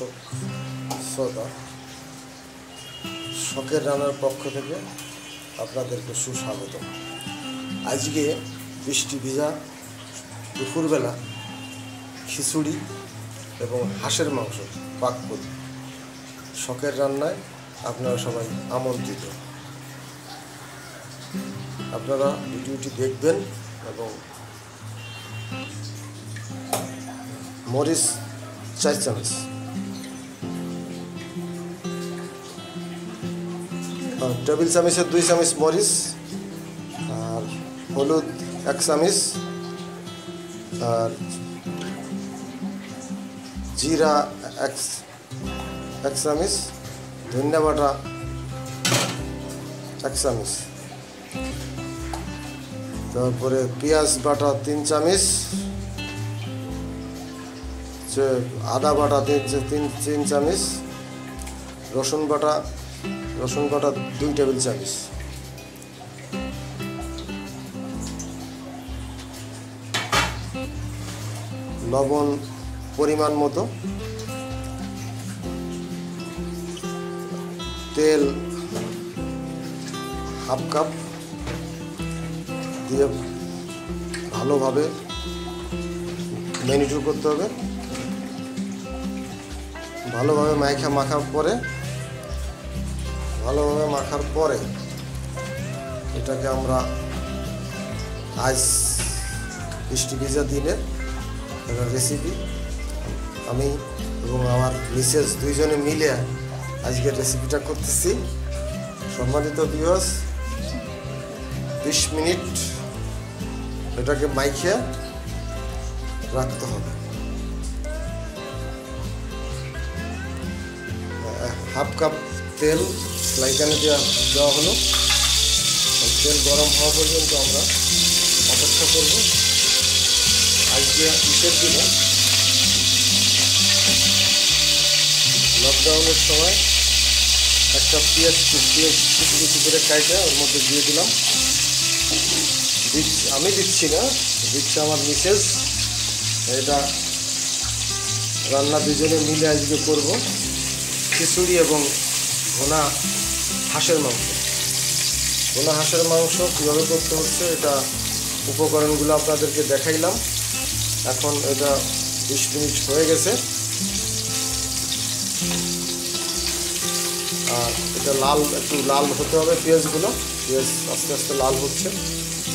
দর্শক শ্রোতা শখের রান্নার পক্ষ থেকে আপনাদেরকে সুস্বাগত। আজকে বৃষ্টি ভিজা, দুপুরবেলা খিচুড়ি এবং হাঁসের মাংস পাক করি। শখের রান্নায় আপনারা সবাই আমন্ত্রিত। আপনারা ভিডিওটি দেখবেন এবং মরিচ চার টেবিল চামচের দুই চামচ মরিচ, আর হলুদ এক চামচ আর জিরা এক এক চামচ ধনিয়া বাটা এক চামচ তারপরে পেঁয়াজ বাটা তিন চামচ আদা বাটা তিন তিন চামচ রসুন বাটা রসুন বাটা দুই টেবিল চামচ। লবণ পরিমাণ মতো। তেল হাফ কাপ দিয়ে ভালোভাবে ম্যানিটুর করতে হবে। ভালোভাবে মাইখা মাখার পরে ভালোভাবে মাখার পরে এটাকে আমরা আজ বৃষ্টি ভিজা দিনের একটা রেসিপি আমি এবং আমার মিসেস দুইজনে মিলে আজকের রেসিপিটা করতেছি। সম্মানিত বিহস বিশ মিনিট এটাকে মাইখে রাখতে হবে। হাফ কাপ তেল লাইকানে দেওয়া দেওয়া হলো। তেল গরম হওয়া পর্যন্ত আমরা অপেক্ষা করব। আজকে ঈদের দিনে লকডাউনের সময় একটা পেঁয়াজ পেঁয়াজ কুচি কুচি করে কাইটে ওর মধ্যে দিয়ে দিলাম। আমি দিচ্ছি না, দিচ্ছে আমার মিসেস। এটা রান্না দুজনে মিলে আজকে করব। খিচুড়ি এবং ঘোনা হাঁসের মাংস। ঘোনা হাঁসের মাংস কীভাবে করতে হচ্ছে এটা উপকরণগুলো আপনাদেরকে দেখাইলাম। এখন এটা বিশ মিনিট হয়ে গেছে। আর এটা লাল, একটু লাল হতে হবে পেঁয়াজগুলো। পেঁয়াজ আস্তে আস্তে লাল হচ্ছে।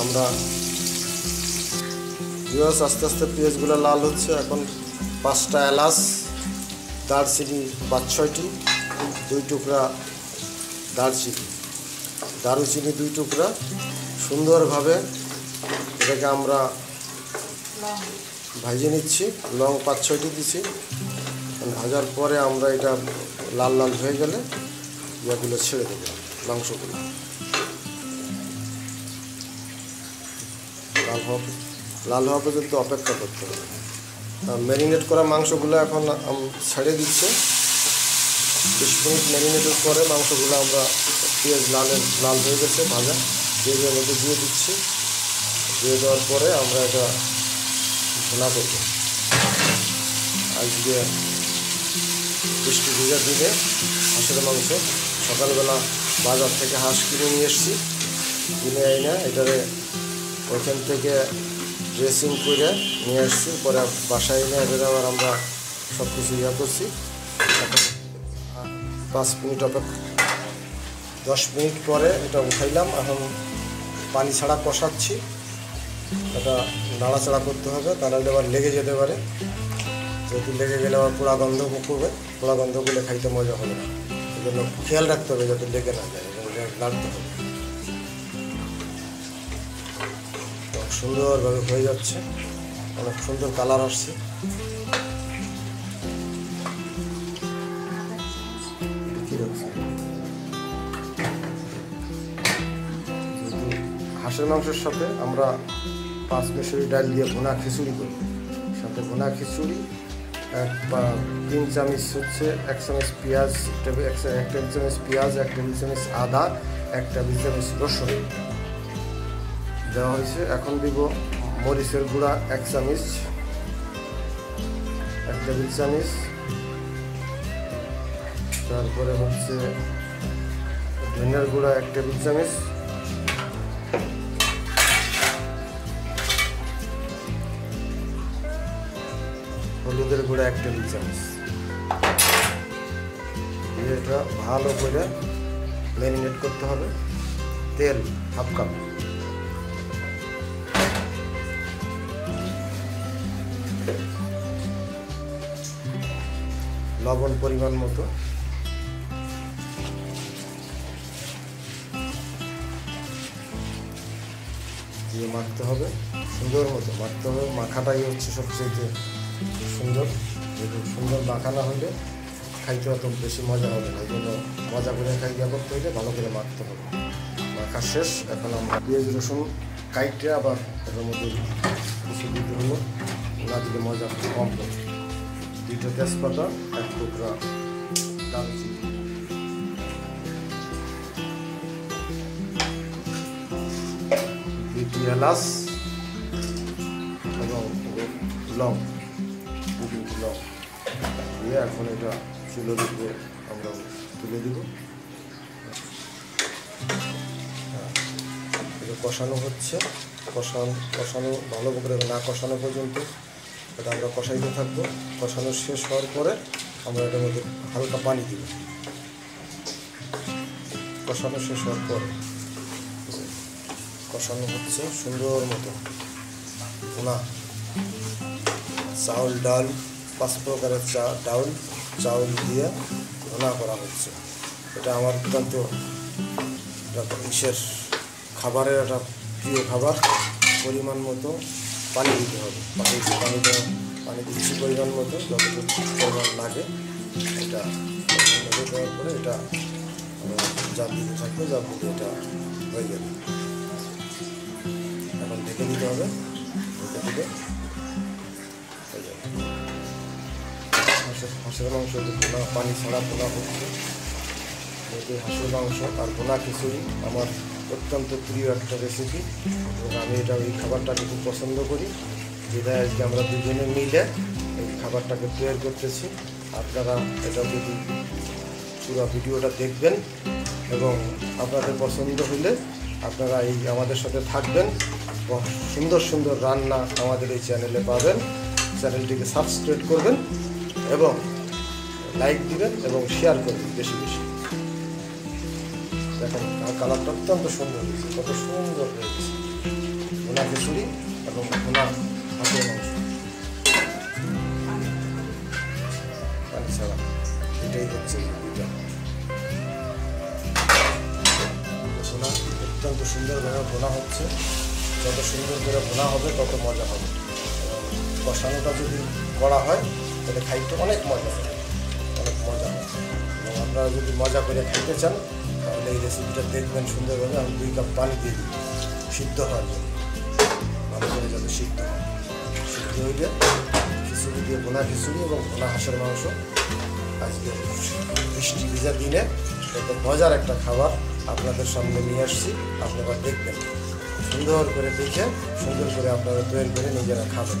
আমরা পেঁয়াজ আস্তে আস্তে পেঁয়াজগুলো লাল হচ্ছে। এখন পাঁচটা এলাচ, দারচিনি পাঁচ ছয়টি। দুই টুকরা দারচিনি। দারুচিনি দুই টুকরা সুন্দরভাবে এটাকে আমরা ভাজিয়ে নিচ্ছি। লং পাঁচ ছয়টি দিচ্ছি। ভাজার পরে আমরা এটা লাল লাল হয়ে গেলে ইয়েগুলো ছেড়ে দেবো মাংসগুলো। লাল হওয়া লাল হওয়া পর্যন্ত অপেক্ষা করতে হবে। ম্যারিনেট করা মাংসগুলো এখন ছেড়ে দিচ্ছে। বিশ ম্যারিনেটের পরে মাংসগুলো আমরা পেঁয়াজ লালের লাল হয়ে গেছে, ভাজা। পেঁয়াজের মধ্যে দিয়ে দিচ্ছি। দিয়ে দেওয়ার পরে আমরা এটা ভোনা করব। আজকে বৃষ্টি ভিজা দিনে হাঁসের মাংস। সকালবেলা বাজার থেকে হাঁস কিনে নিয়ে এসেছি। কিনে এনে এটারে ওইখান থেকে ড্রেসিং করে নিয়ে আসছি। পরে বাসায় এনে এবারে আবার আমরা সব কিছু ইয়ে করছি। এখন পাঁচ মিনিট অপেক্ষা দশ মিনিট পরে এটা উঠাইলাম। এখন পানি ছাড়া কষাচ্ছি। এটা নাড়াচাড়া করতে হবে, তাহলে আবার লেগে যেতে পারে। যেহেতু লেগে গেলে আবার পোড়া গন্ধ করবে। পোড়া গন্ধগুলো খাইতে মজা হবে না। এই জন্য খেয়াল রাখতে হবে যাতে লেগে না যায়, এবং নাড়তে হবে। তো সুন্দরভাবে হয়ে যাচ্ছে। অনেক সুন্দর কালার আসছে। হাঁসের মাংসের সাথে আমরা পাঁচ মিশরি ডাল দিয়ে ভুনা খিচুড়ি করি। সাথে ভুনা খিচুড়ি, এক বা তিন চামচ হচ্ছে এক চামচ পেঁয়াজ এক টেবিল চামচ পেঁয়াজ, এক টেবিল চামচ আদা, এক টেবিল চামচ রসুন। দেওয়া হয়েছে। এখন দিব মরিচের গুঁড়া এক চামচ, এক টেবিল চামচ। তারপরে হচ্ছে ধনিয়ার গুঁড়া এক টেবিল চামচ। হলুদের গুঁড়া এক টেবিল চামচ। এটা ভালো করে ম্যারিনেট করতে হবে। তেল হাফ কাপ। লবণ পরিমাণ মতো। দিয়ে মাখতে হবে। সুন্দর মতো মাখতে হবে। মাখাটাই হচ্ছে সবচেয়ে সুন্দর যেহেতু সুন্দর মাখা না হলে খাইতে অত বেশি মজা হবে না। এই জন্য মজা করে খাইতে করতে হলে ভালো করে মাখতে হবে। মাখা শেষ, এখন আমরা পেঁয়াজ, রসুন কাইটে আবার এটার মধ্যে কিছু দিতে হলো না দিলে মজা কম হবে। দুইটা তেজপাতা, এক টুকরা দারুচিনি। দুইটি এলাচ এবং লং দুটি লং দিয়ে এখন এটা চুলোর উপরে আমরা তুলে দিব এটা কষানো হচ্ছে। কষানো কষানো ভালো করে না কষানো পর্যন্ত এটা আমরা কষাইতে থাকব। কষানো শেষ হওয়ার পরে আমরা এটার মধ্যে হালকা পানি দিব। কষানো শেষ হওয়ার পরে। কষানো হচ্ছে সুন্দর মতো। ভুনা চাউল, ডাল পাঁচ প্রকারের চা ডাউল, চাউল দিয়ে ভুনা করা হচ্ছে। এটা আমার অত্যন্ত ইসের খাবারের একটা প্রিয় খাবার, পরিমাণ মতো পানি দিতে হবে। পানি পানি পানি দিচ্ছি পরিমাণ মতো, যতটুকু পরিমাণ লাগে, এটা দেওয়ার পরে এটা জাল দিতে থাকবে জাল দিতে এটা হয়ে যাবে। এখন ঢেকে দিতে হবে। ঢেকে দিলে হাঁসের মাংস পোনা ছাড়া পোনা হচ্ছে। যেহেতু হাঁসের মাংস আর পোনা খিচুড়ি, আমার অত্যন্ত প্রিয় একটা রেসিপি এবং আমি এটা, এই খাবারটাকে খুব পছন্দ করি। যেটা আজকে আমরা দুজনে মিলে এই খাবারটাকে তৈরি করতেছি। আপনারা এটা যদি, পুরো ভিডিওটা দেখবেন এবং আপনাদের পছন্দ হলে আপনারা এই আমাদের সাথে থাকবেন সুন্দর সুন্দর রান্না আমাদের এই চ্যানেলে পাবেন। চ্যানেলটিকে সাবস্ক্রাইব করবেন এবং লাইক দিবেন এবং শেয়ার করবেন বেশি বেশি। দেখেন আর কালারটা অত্যন্ত সুন্দর কত সুন্দর হয়েছে। ভুনা খিচুড়ি এবং ভুনা হাতের মাংস। এটাই হচ্ছে দুইটা ভুনা অত্যন্ত সুন্দরভাবে ভোনা হচ্ছে। যত সুন্দর করে ভোনা হবে, তত মজা হবে। কষানোটা যদি করা হয়, তাহলে খাইতে অনেক মজা হবে। আপনারা যদি মজা করে খেতে চান তাহলে এই রেসিপিটা দেখবেন সুন্দরভাবে আমি দুই কাপ পানি দিয়ে দিই সিদ্ধ হওয়ার জন্য। ভালো করে যাতে সিদ্ধ হয়। সিদ্ধ হইলে খিচুড়ি দিয়ে ভোনা খিচুড়ি এবং ভোনা হাঁসের মাংস। আজকে বৃষ্টি ভিজা দিনে কত মজার একটা খাবার আপনাদের সামনে নিয়ে আসছি। আপনারা দেখবেন। সুন্দর করে দেখে, সুন্দর করে আপনারা তৈরি করে নিজেরা খাবেন।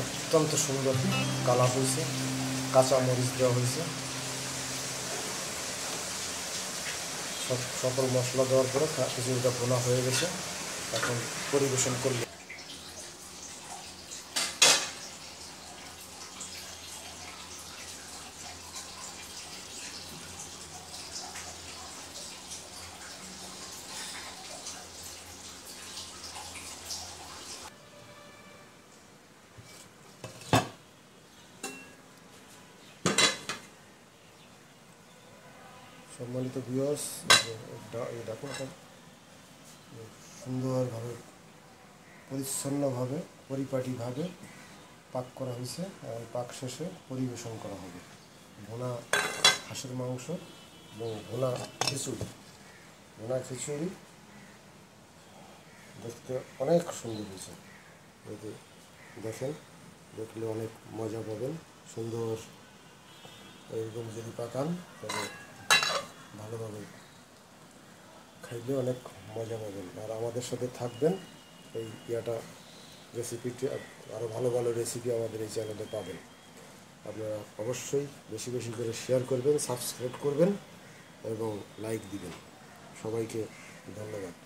অত্যন্ত সুন্দর কালার হয়েছে, কাঁচা মরিচ দেওয়া হয়েছে। সকল মশলা দেওয়ার পরে কিছুটা ভোনা হয়ে গেছে। এখন পরিবেশন করলে। সম্মানিত ভিউয়ার্স এই এটা সুন্দরভাবে, পরিচ্ছন্নভাবে, পরিপাটিভাবে পাক করা হয়েছে। এবং পাক শেষে পরিবেশন করা হবে। ভোনা হাঁসের মাংস এবং ভোনা খিচুড়ি। ভোনা খিচুড়ি দেখতে অনেক সুন্দর হয়েছে। যদি দেখেন, দেখলে অনেক মজা পাবেন। সুন্দর, এরকম যদি পাকান ভালোভাবে খাইলে অনেক মজা পাবেন। আর আমাদের সাথে থাকবেন এই ইয়াটা রেসিপিটি আরও ভালো ভালো রেসিপি আমাদের এই চ্যানেলে পাবেন। আপনারা অবশ্যই বেশি বেশি করে শেয়ার করবেন সাবস্ক্রাইব করবেন এবং লাইক দিবেন। সবাইকে ধন্যবাদ।